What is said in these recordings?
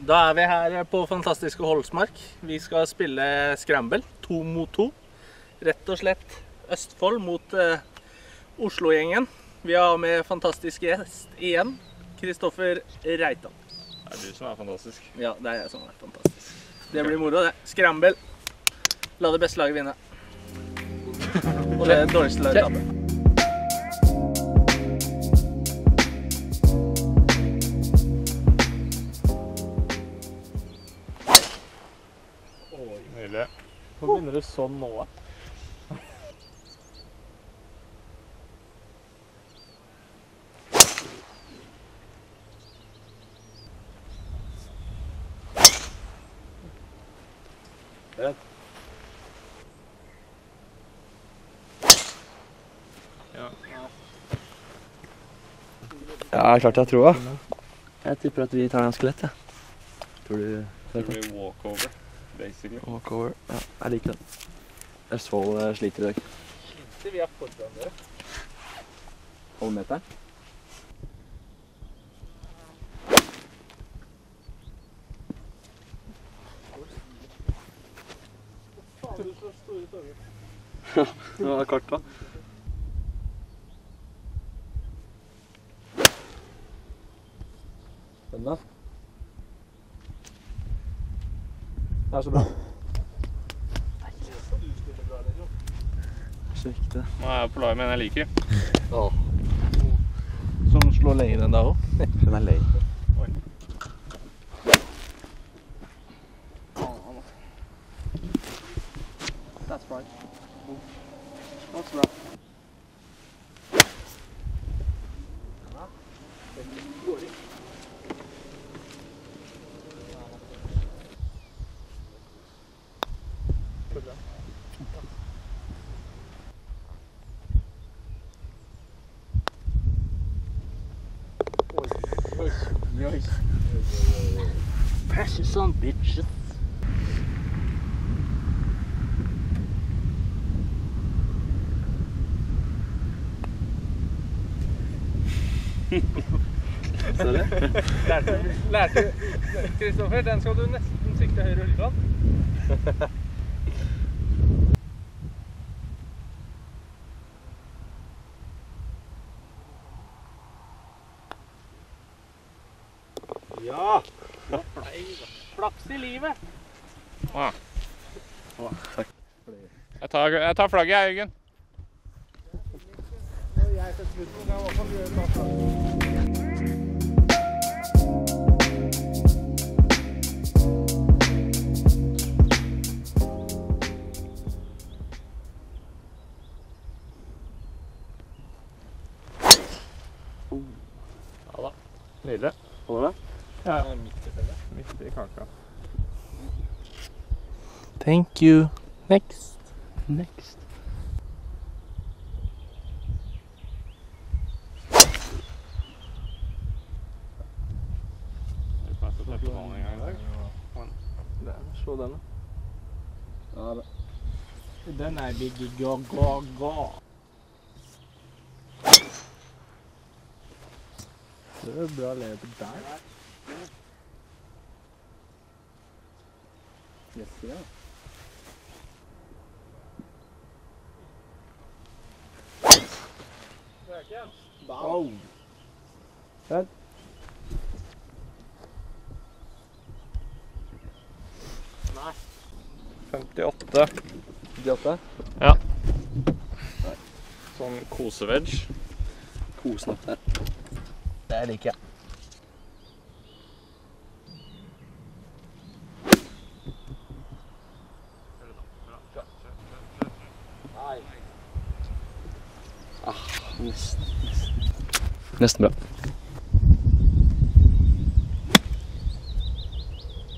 Da er vi her på fantastiske Holsmark. Vi skal spille scramble, to mot to. Rett og slett Østfold mot eh, Oslo-gjengen. Vi har med fantastisk gjest igjen. Kristoffer Reitan. Det er du som er fantastisk. Ja, det er jeg som er fantastisk. Det blir moro, det. Scramble. La det beste laget vinne. Og det dårligste laget tape. Nå begynner det sånn nå. Ja, klart jeg tror det. Jeg tipper at vi tar den ganske lett, jeg. Tror du Det blir walkover, basically. Walkover. Ja, jeg liker den. Østfold eh, sliter i dag. Vi er foran dere. Hold meteren. Faen, du så store tårer. Det var kart, da. Den da? Det er så bra. Viktig. Nå er jeg på lag med en jeg liker. Som slår lenger enn deg òg. Den er lei. Ser du? Lærte lærte Kristoffer, den skal du nesten sikte høyre ullkant. Ja! Flaks i livet. Jeg tar, jeg tar flagget, jeg, Jørgen. Ja Thank you. Next. Next. Vi får sette på ballen en gang i dag. Slå den, da. Ja, det. Den er big go go go. Det er bra leder der. Yes, ja. Wow. Den. Nei. 58. 58. Ja. Sånn koseveg. Kosnapp der. Det liker jeg. Nesten. Nesten bra.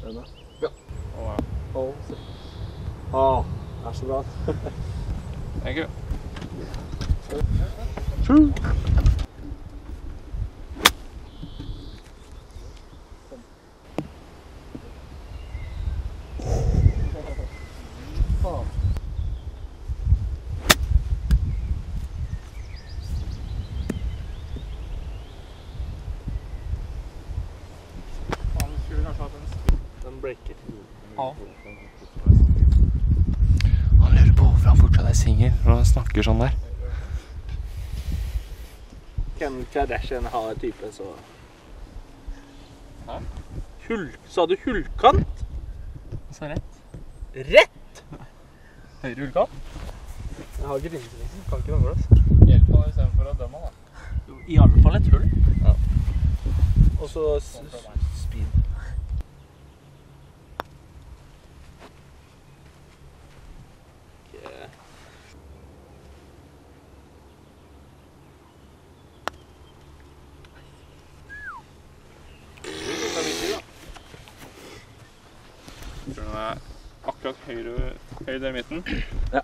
Den da. Og, Å, se. Å, det er så bra. thank you. Faen, vi skulle kanskje hatt en breaker. Han lurer på hvorfor han fortsatt er singel snakker sånn der. Kim Kardashian har type så Hæ? Hull... Sa du hullkant? Så rett. Rett! Høyre hullkant. Jeg har ringelsen. Kan ikke mangle. Hjelp meg istedenfor å dømme, da. I alle fall et hull. Ja. Og så s- s- speed. Ok. Tror du den er akkurat høyre, midten? Ja.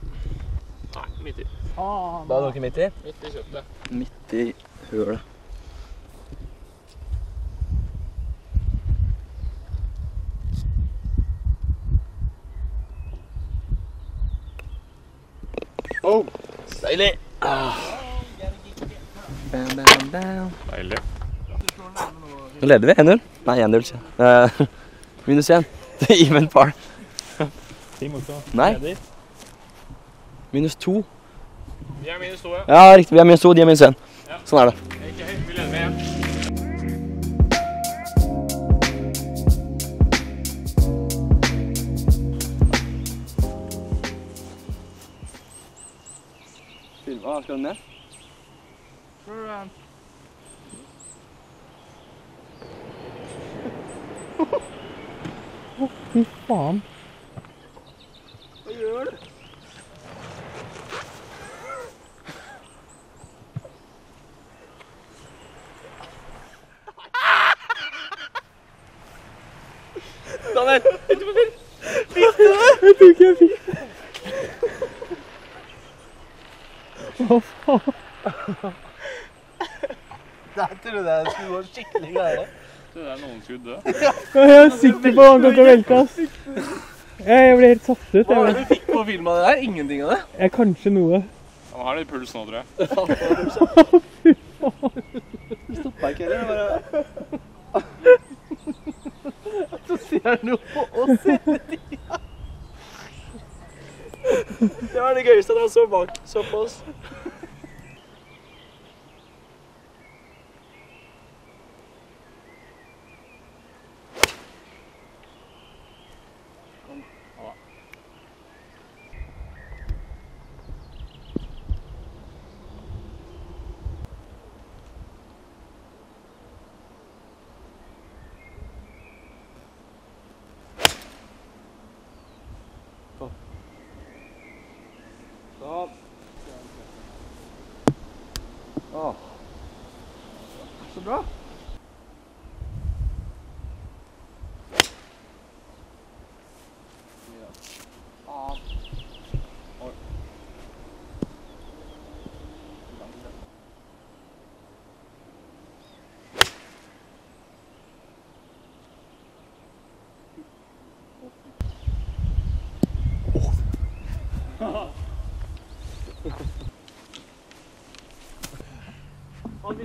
Nei, midt i. Da er dere midt i? Midt i kjøttet. Midt i hølet. Oh. Deilig! Ah. Bam, bam, bam. Deilig. Nå leder vi 1-0. Nei, 1-0. sier jeg. Eh, minus 1 til Even Parr. Team også. Nei. Minus to. Vi er minus to, ja. Ja, riktig. Vi er minus to, de er minus én. Ja. Sånn er det. Okay, vi leder med igjen. Hva skal du ned? Fy faen. Hva gjør du? Daniel, utover fyr. Fikk det? Jeg tror ikke jeg fikk det. Hva faen? Der trodde jeg det skulle gå skikkelig gærent. Det er noen skulle dø. Jeg er sikker på at han kommer til å velte, ass. Jeg jeg ble helt satt ut. Hva var det du fikk på film av det der? Ingenting av det? jeg kanskje noe. Han har litt puls nå, tror jeg. Fy faen. Stoppa ikke heller. Bare... Så ser han jo på oss hele tida. Det var det gøyeste at han så bak, så på. Sånn. Åh. Så bra.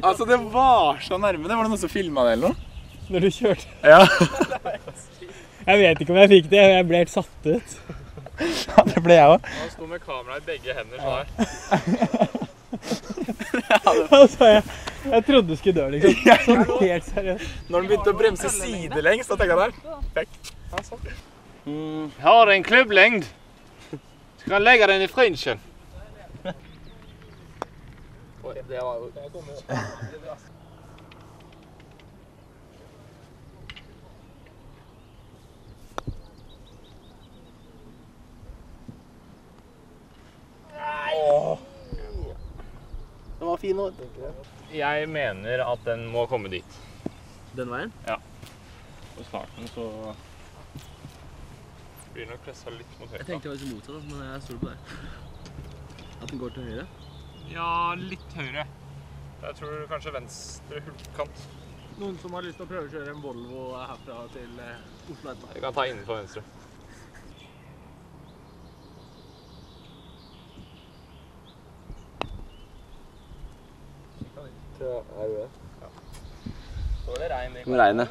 Altså, det var så nærme. Det var det noen som filma det, eller noe? Når du kjørte. Ja. Jeg vet ikke om jeg fikk det. Jeg ble helt satt ut. ja det ble jeg òg. Han sto med kamera i begge hender sånn her. Altså, jeg, jeg trodde du skulle dø, liksom. Sånn helt seriøst. Når den begynte å bremse sidelengs, da tenkte jeg der. Fikk. Har en klubblengd. Skal han legge den i frinchen? Den var fin òg. Jeg mener at den må komme dit. Den veien? Ja. På starten så blir nok pressa litt mot Jeg høyre. tenkte faktisk motsatt, altså, men jeg stoler på deg. At den går til høyre. Ja, litt høyre. Jeg tror kanskje venstre hulkant. Noen som har lyst til å prøve å kjøre en Volvo herfra til eh, Oslo etterpå? Vi kan ta innenfor venstre. Ja, er du det? Ja. Så er det regn. Med.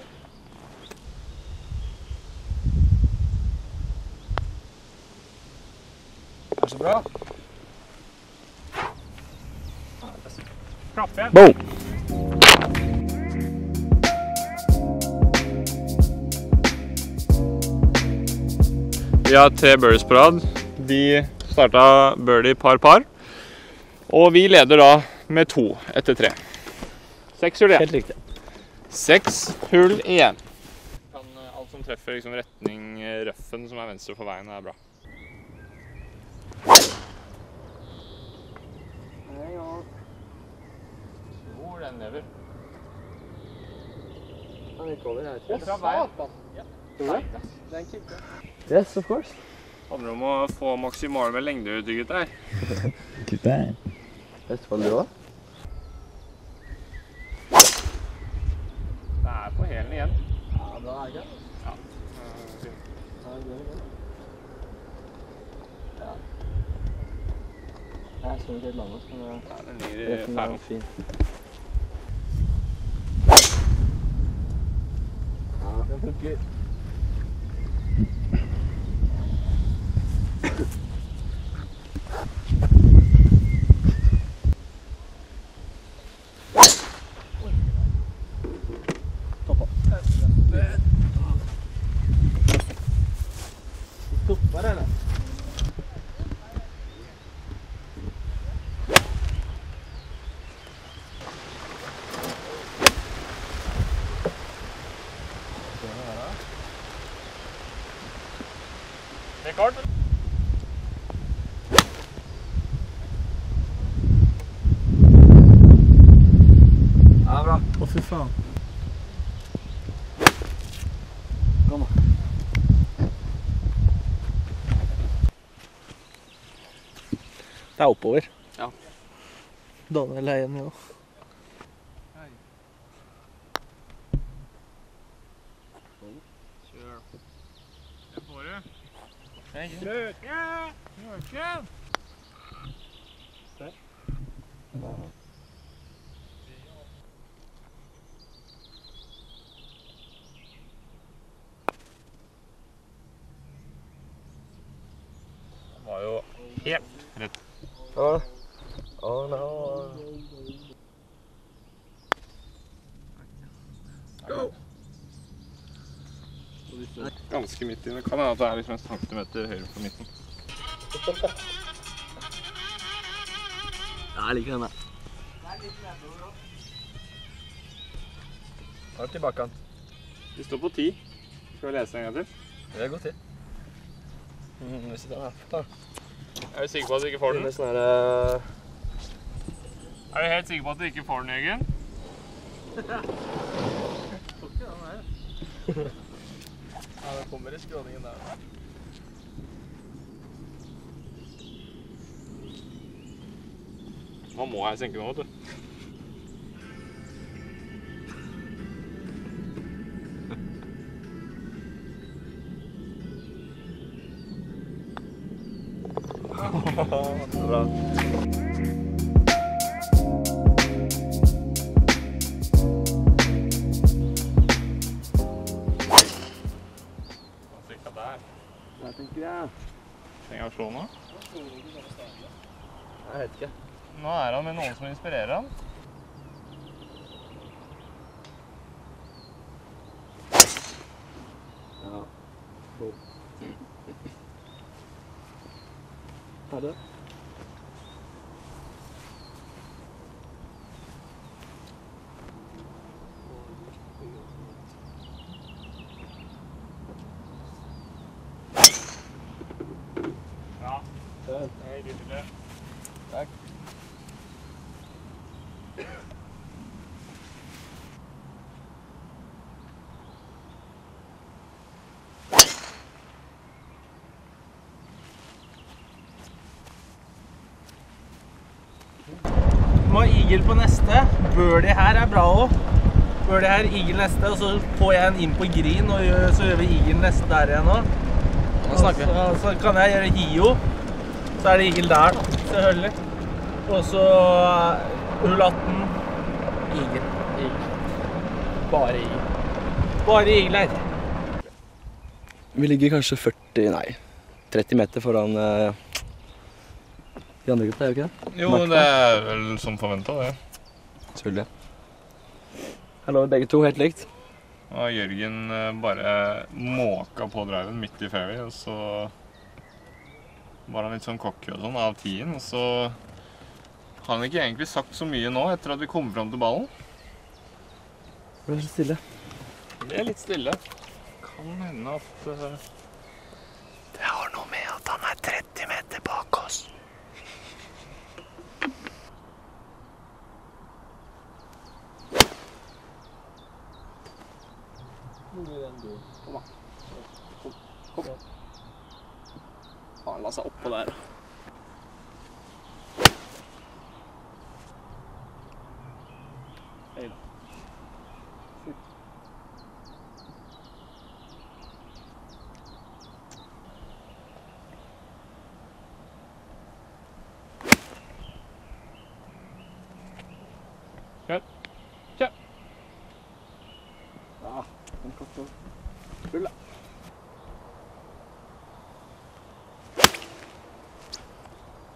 Det så bra. Klapper igjen. Boom! Vi har tre birdies på rad. De starta birdie par-par. Og vi leder da med to etter tre. Seks hull igjen. Helt riktig. Seks hull igjen. Kan, eh, alt som treffer liksom, retning eh, røffen som er venstre for veien, er bra. Hvor den lever. Fra veien. Yes, of course. Det Handler om å få maksimal med lengdeutbytte, gutter. gutter. Østfold, du òg? Det er på hælen igjen. Ja, bra, er det? Eh. Ja, det er sånn Ja. Jeg så ikke helt landet, men det- Ja, er fin. Ja, den funker. Stopper, eller? Rekord. Ja, bra. Å, fy faen. Kom da. Det er oppover. Ja. Daniel er igjen, jo. Den får du. Den var jo helt rett. Hva? Oh, no. Ganske midt inne. Kan hende at det er liksom en centimeter høyre på midten. Ja, jeg liker den der. Ta det tilbake bakkant. Vi står på ti. Skal vi lese en gang til? Det går til. Mm, hvis det er da. Er du sikker på at du ikke får den? Det er, her... eh, Er du helt sikker på at du ikke får den, Jørgen? Kommer i skråningen der. Nå må jeg senke den, vet du. Bra. Trenger jeg vet ikke. Nå er han med noen som inspirerer han. Ja. Er det? Ja. Fint. Hei, lykke til. Takk. Må ha eagle på neste. Birdie her er bra òg. Birdie her, eagle neste, og så får jeg en inn på green, og så gjør vi eagle neste der igjen òg. Så, så kan jeg gjøre hio. Så er det eagle der, da, selvfølgelig. Og så eh, hull 18, eagle. Bare eagle. Bare eagle her. Vi ligger kanskje 40, nei, 30 meter foran eh, De andre gutta, er jo ikke det? Jo, det er vel som forventa, det. Selvfølgelig. Her lå vi begge to helt likt. Og Jørgen eh, bare måka på driven midt i fairway, og så var han litt sånn cocky og sånn av tiden. Og så har han ikke egentlig sagt så mye nå etter at vi kom fram til ballen. Det ble så stille. Det er litt stille. Kan hende at eh, Det har noe med at han er 30 meter bak oss. Han la seg oppå der. Hei da.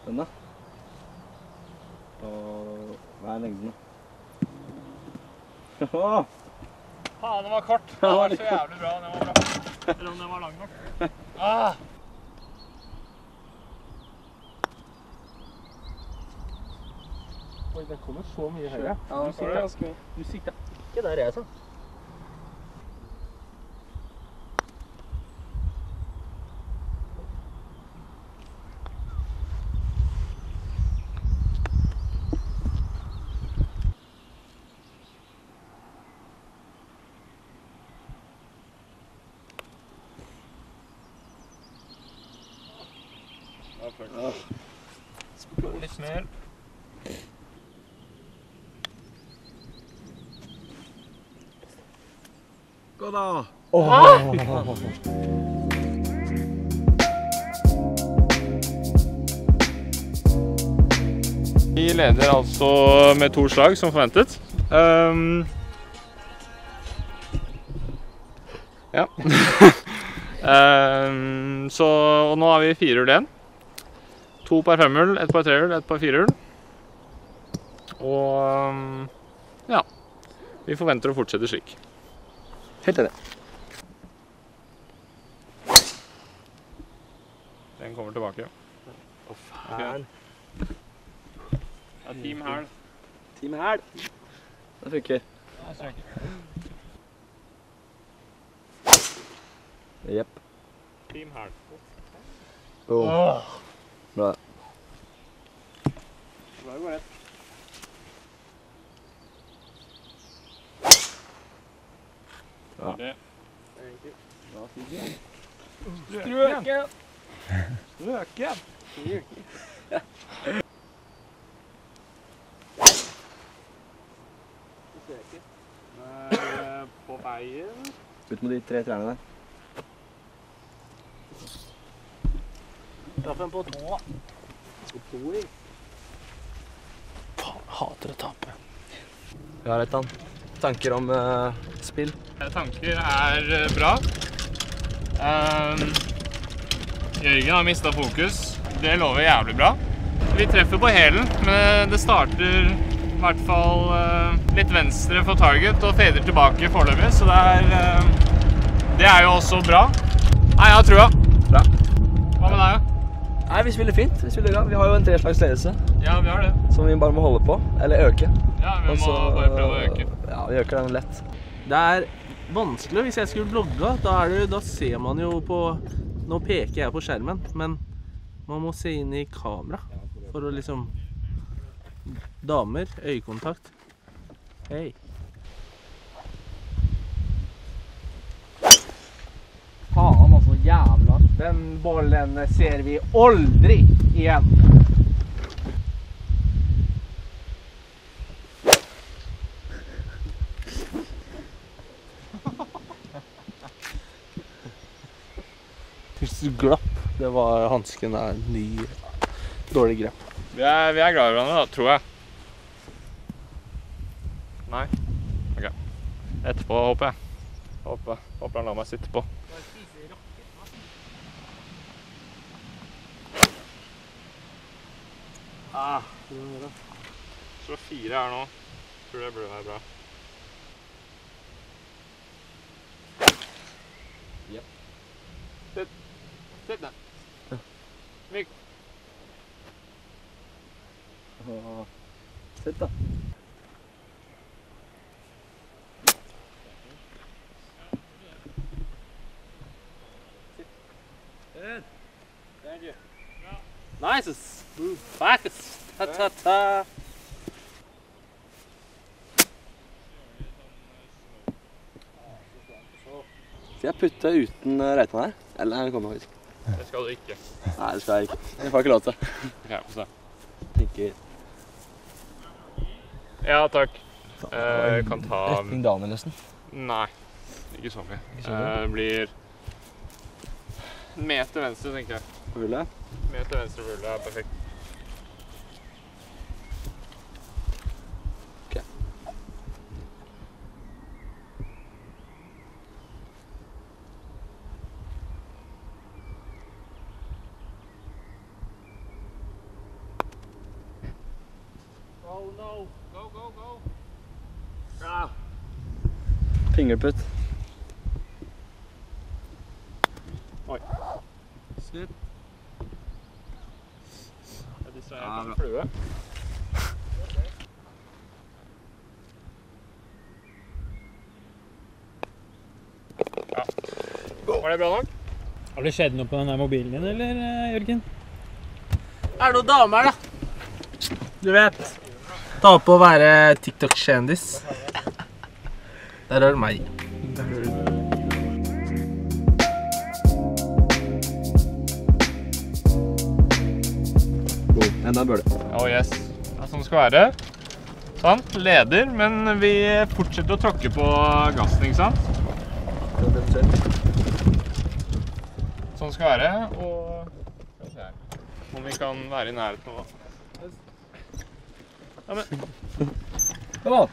Den, da? Og hva er lengden, Faen, den var kort. Den var så jævlig bra. Den var bra. Eller om den var lang nok. Ah! Oi, den kommer så mye høyere. Ja, du, sikta ikke der jeg sa. Litt mer. Da! Vi leder altså med to slag, som forventet. Um... ja. um, så og nå har vi fire hull igjen. To par femhull, ett par trehull, ett par firehull. Og um, ja. Vi forventer å fortsette slik. Helt enig. Den kommer tilbake. Fan. Ja, team hæl. Team Hæl. Det funker. Jepp. Team hæl. Boom. Bra. Det. Strøken! På veien. Ut med de tre trærne der. Traff en på tå. Hater å tape. Vi har et, Reitan. Tanker om uh, spill? Tanker er eh, bra. Ehm, Jørgen har mista fokus. Det lover jævlig bra. Vi treffer på hælen, men det starter i hvert fall uh, litt venstre for target og fader tilbake foreløpig, så det er uh, Det er jo også bra. Nei, jeg har trua. Bra. Hva med deg? Nei, vi spiller fint. Vi spiller bra. Vi har jo en treslags ledelse Ja, vi har det. som vi bare må holde på. Eller øke. Ja, Vi må så- bare prøve å øke. Ja, gjør ikke den lett. Det er vanskelig. Hvis jeg skulle vlogga, da, er det, da ser man jo på Nå peker jeg på skjermen, men man må se inn i kamera for å liksom Damer, øyekontakt. Hei. Faen, altså. Jævla. Den bollen ser vi aldri igjen. Glapp, det var hansken er ny, dårlig grep. Vi er, vi er glad i hverandre, da, tror jeg. Nei? OK. Etterpå, håper jeg. Håper, håper han lar meg sitte på. Ah, Slå fire her nå. Tror det burde være bra. Yep. Sitt. Sitt ned. Myk. Sitt, da. Thank you. Nice. Back. Ta, ta, ta. Skal jeg putte uten eh, Reitan her? Eller han kommer faktisk. Det skal du ikke. Nei, det skal jeg ikke. Jeg får ikke lov til. Ok, få se. Tenker Ja, takk. Eh, kan ta Retning Daniel, nesten. Nei, ikke så mye. Eh, Det blir Med til venstre, tenker jeg. På hullet. Med til venstre hullet er perfekt. No. Go, go, go. Fingerputt. Jeg distraherer Ja, flue. Ja. Var det bra nok? Har det skjedd noe på denne mobilen din, eller, eh, Jørgen? Er det noen damer, da? Du vet. Ta på å være TikTok-kjendis. Der er det meg. God. Enda en bøle. Oh yes. Det er sånn det skal være. Sånn. Leder, men vi fortsetter å tråkke på gassen, ikke sant? Sånn skal det være. Og skal vi se her. Om vi kan være i nærheten nå. Ja, men Kom an.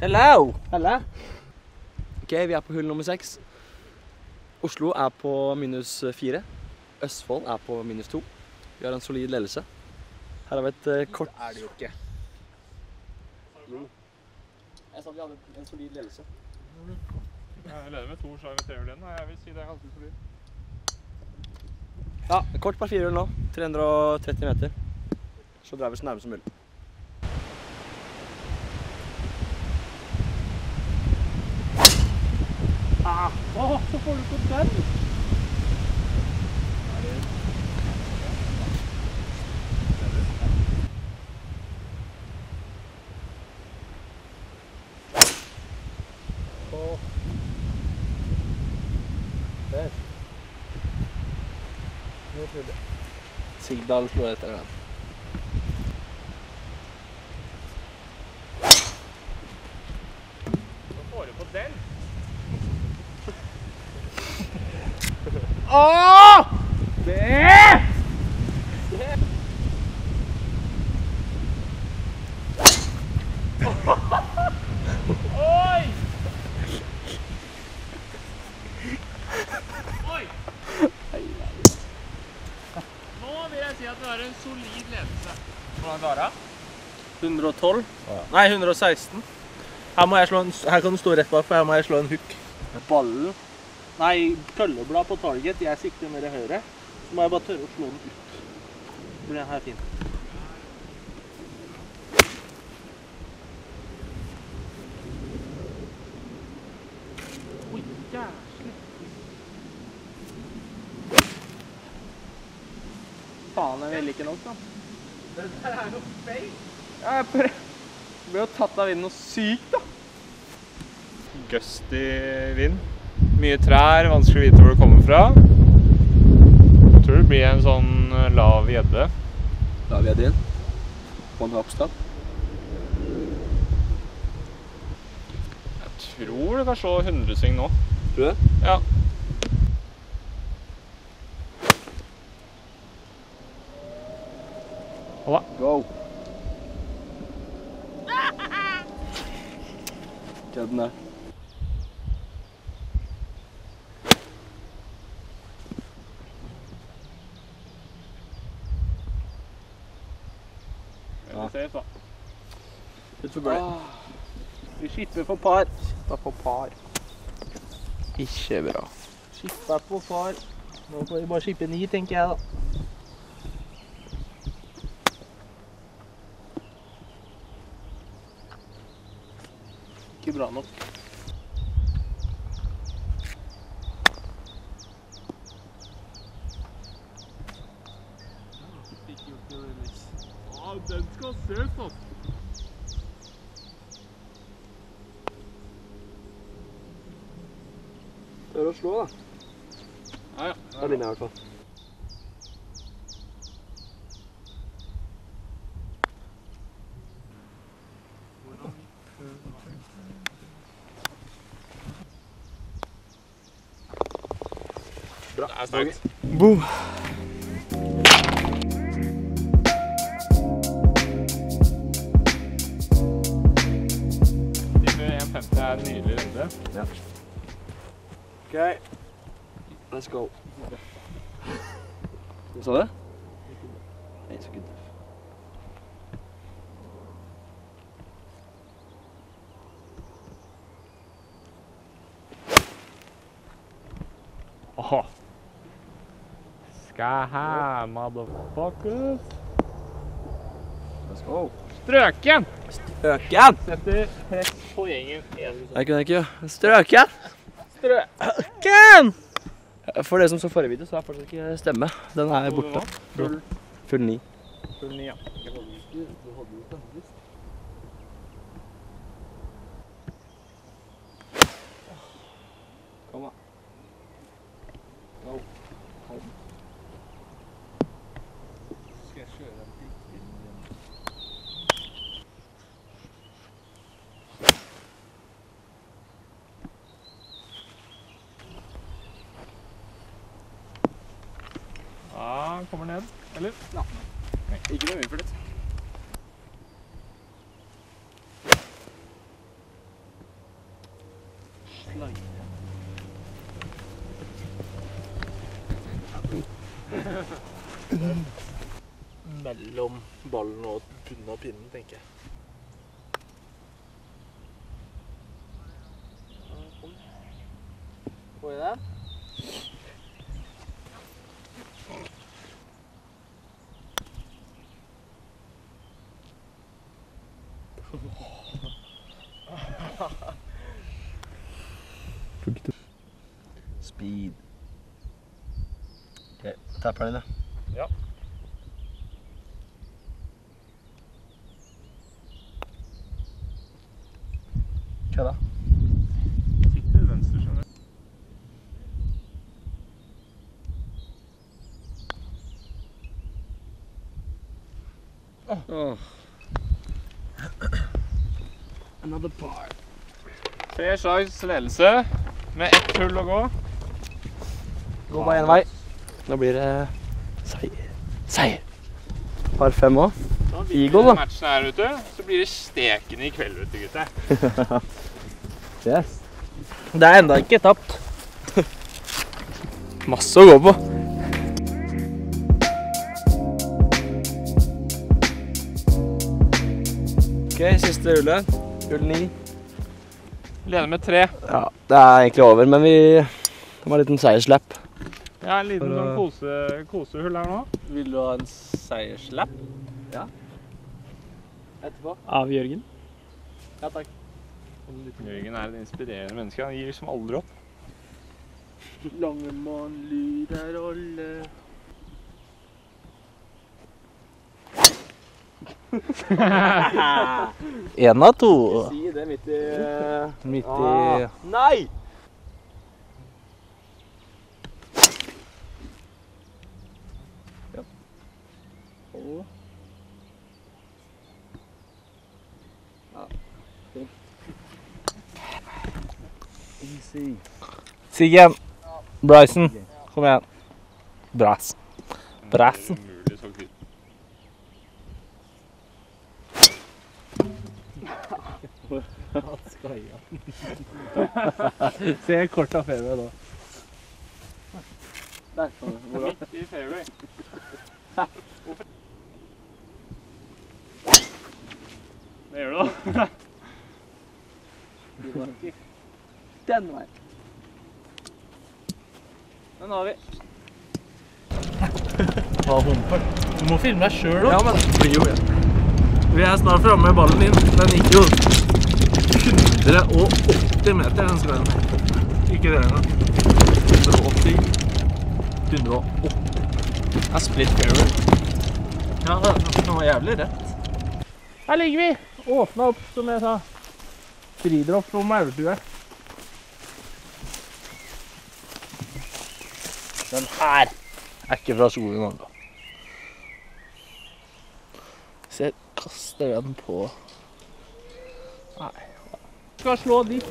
Hello. Halla. Ok, vi er på hull nummer seks. Oslo er på minus fire. Østfold er på minus to. Vi har en solid ledelse. Her har vi et eh, kort Er det jo ikke. Jeg sa vi hadde en solid ledelse. jeg leder med to slag med trehull igjen. Jeg vil si det er ganske solid. Ja, kort par firehjul nå. 330 meter. Så drar vi så nærme som mulig. Å, så får du på den! Sigdal slår etter den. Nå får du på den. Oi! Oi! Nå vil jeg si at du har en solid ledelse. Hvor langt var det? 112? Nei, 116. Her, må jeg slå en, her kan du stå rett bak, for her må jeg slå en hook. Ballen Nei, kølleblad på target. Jeg sikter mer høyre. Så må jeg bare tørre å slå den ut. Så blir den her fin. Oi, jæslig. Faen, jeg ville ikke nok, da. Det der er jo feil. Ja, jeg prøver. Ble jo tatt av vinden noe sykt, da. Gusty vind. Mye trær, vanskelig å vite hvor det kommer fra. Jeg tror det blir en sånn eh, lav gjedde. Lav gjedde igjen. inn. På en hoppstad. Jeg tror det kan slå 100 sving nå. Tror du det? Ja. Go. kjedene. Ja. Utfor blei. Ah. Vi skipper for par. Skipper for par. Ikke bra. Skipper på par. Nå får vi bare skippe ni, tenker jeg, da. Ikke bra nok. Ja, den skal ses, altså. Prøv å slå, da. Ja, ja. Det er min i hvert fall. Er sterkt. Boom. Det er en nydelig runde. Ja. OK. Let's go. Du sa det? Nei, så good. Åh. Skal ha, motherfuckers. Let's go. Strøken! Strøken! Setter press på gjengen. Jeg kunne ikke Strøken! Strøken! For dere som så forrige video, så er fortsatt ikke stemme. Den er borte. Full, Full ni. full ni, ja. Kom da. Ja, kommer ned. Eller? Ja. Ikke noe innflytt. Mellom ballen og bunnen av pinnen, tenker jeg. Tapper den, ja. Hva da? Sitter venstre, skjønner du. Oh. Another par. Tre slags ledelse med ett hull å gå. Gå bare én vei. Nå blir det seier. Seier. Par fem òg. Eagle, da. matchen her ute, så blir det stekende i kveld, vet du, gutter. Yes. Det er enda ikke tapt. Masse å gå på. OK, siste hullet. Hull ni. Leder med tre. Ja, det er egentlig over, men vi Det var en liten seierslapp. Ja, en liten sånn kose, kosehull her nå. Vil du ha en seierslapp? Ja. Etterpå. Av Jørgen. Ja takk. Jørgen er et inspirerende menneske. Han gir liksom aldri opp. Langemann lyder alle En av to. Si det midt i Midt Ah. i Nei! Siggen. Bryson. Kom igjen. Brass. Brassen. Se kort av fairway nå. Midt i fairway. Det gjør du da. Den veien. Den har vi. Ta humperen. Du må filme deg sjøl Ja, men det blir jo det. Vi er snart framme med ballen din. Den gikk jo 180 meter, den skreien. Ikke det engang. 180. 180. Det er split fairway. Ja, den var jævlig rett. Her ligger vi. Åpna opp, som jeg sa. Fridropp på maurtue. Den her er ikke fra skogen ennå. Så jeg kaster den på Nei. Skal slå dit.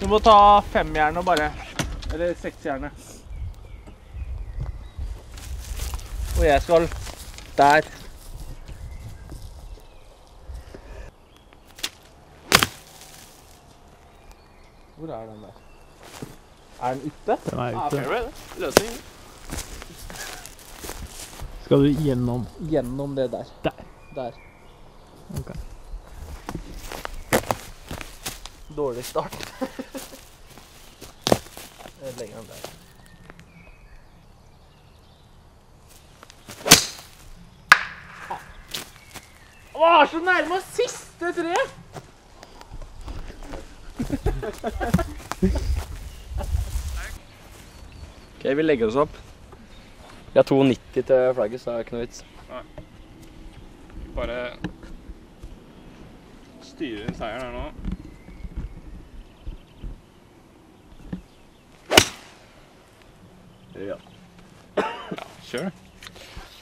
Du må ta femjernet bare Eller seksjernet. Og jeg skal der. Hvor er den der? Er den ute? Den er Ja, ute. fairway, det. Løsning. Skal du gjennom? Gjennom det der. Der. Der. Ok. Dårlig start. Lenger enn der. der. Var så nærme siste tre! Ok, vi legger oss opp. Vi har 2,90 til flagget, så det er ikke noe vits. Nei. Bare styre inn seieren her nå. Ja. Kjør.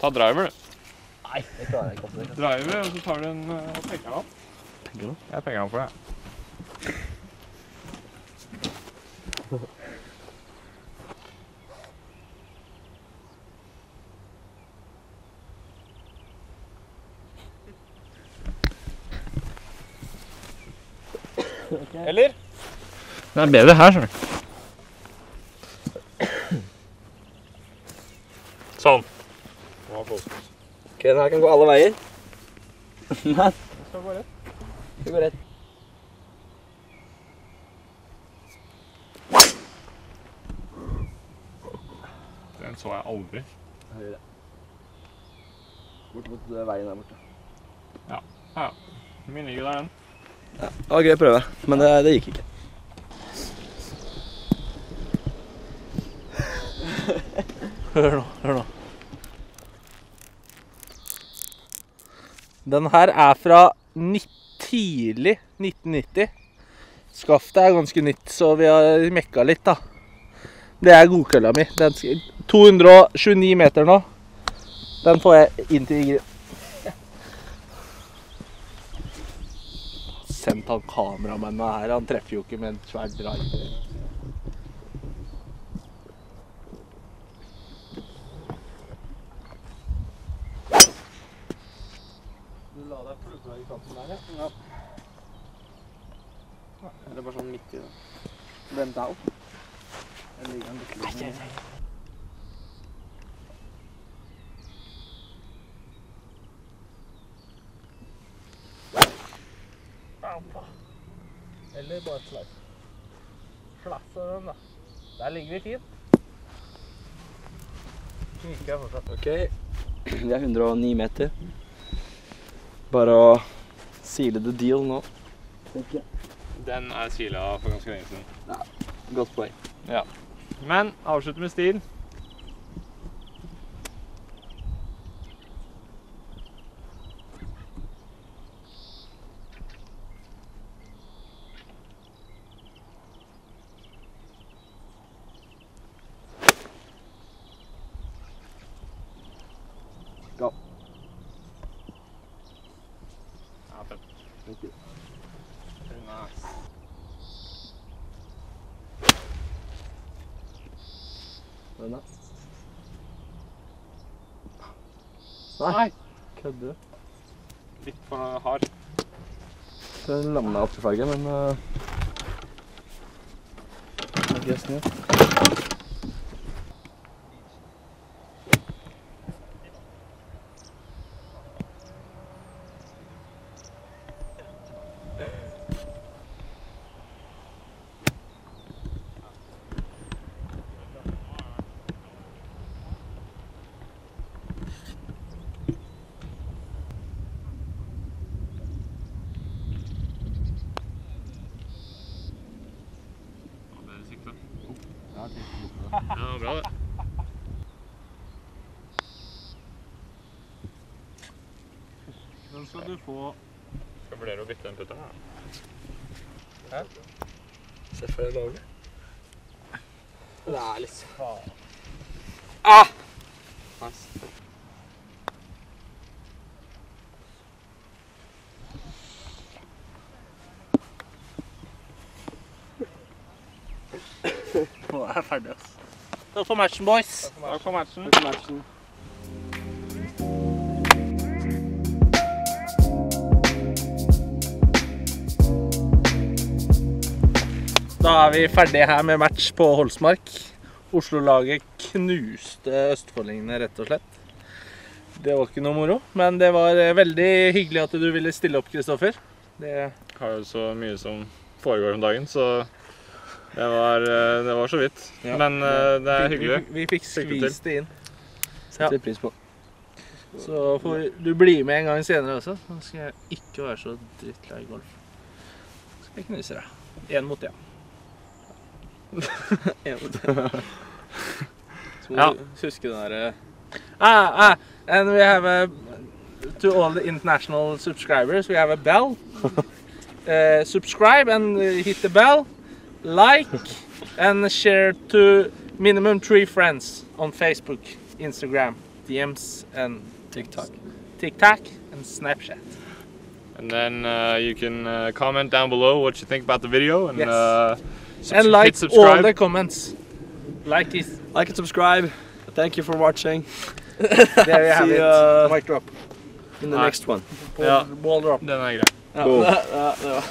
Ta driver, du. Nei, det klarer jeg ikke. Driver, og så tar du en eh, og peker den opp. Jeg peker den opp for deg. Eller? Det er bedre her, skjønner du. Sånn. Ok, den her kan gå alle veier. Nei. Skal gå rett. Det gå rett. Den så jeg aldri. Høyre. Bort mot eh, veien der borte. Ja, Min ligger der, den. Ja, det var gøy prøve, men det, det gikk ikke. Hør nå, hør nå. Den her er fra tidlig 1990. Skaftet er ganske nytt, så vi har mekka litt, da. Det er godkølla mi. Den skal, 229 meter nå. Den får jeg inn til Ingrid. Sendt han kameramannen her. Han treffer jo ikke med en svær driver. Du la deg plugga i kanten der, ja? Det er bare sånn midt i det. Vent deg opp. Jeg ligger en bitte Bampa. Eller bare slice. Slasse den, da. Der ligger vi fint. Kniker jeg fortsatt. Ok, Det er 109 meter. Bare å sile the deal nå. Den er sila for ganske lenge siden. Ja, Godt poeng. Men avslutter med stil. Go. Ja, fett. Thank you. Very nice. Den da. Nei. Kødder du? Litt for hard. Den lamna opp til flagget, men uh, det er ikke snø. Ja, bra det. Den skal du få Skal vurdere å bytte den putteren. da. Se for deg laget. Det er litt Nå er jeg ferdig, ass. Takk for matchen, boys. Takk for matchen. matchen. Da er vi ferdige her med match på Holsmark. Oslo-laget knuste østfoldingene, rett og slett. Det var ikke noe moro, men det var eh, veldig hyggelig at du ville stille opp, Kristoffer. Det Har jo så mye som foregår om dagen, så det var, eh, det var så vidt. Ja. Men eh, det er hyggelig. Vi, vi, vi fikk skvist det inn. Setter ja. pris på. Så får du bli med en gang senere også. Nå skal jeg ikke være så drittlei golf. Så skal jeg knuse deg. Én mot én. Så må Ja. du huske den derre ah, ah, And we have a To all the international subscribers, we have a bell. Uh, subscribe and uh, hit the bell. Like and share to minimum three friends on Facebook, Instagram, DMs, and TikTok. TikTok and Snapchat. And then uh, you can uh, comment down below what you think about the video and Yes. And like all the comments. Like this. Like and subscribe. Thank you for watching. There you have See, it. uh, Mic drop. In the Nei. next one. Ball, Ja. ball drop. Den er grei. Ja,